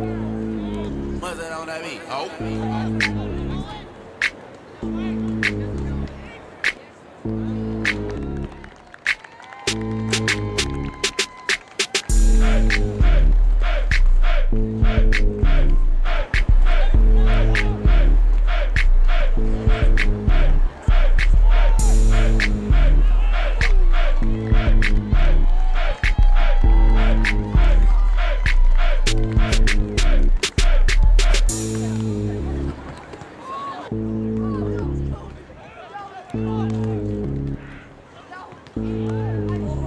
What's that on that beat? Oh. oh. Thank you.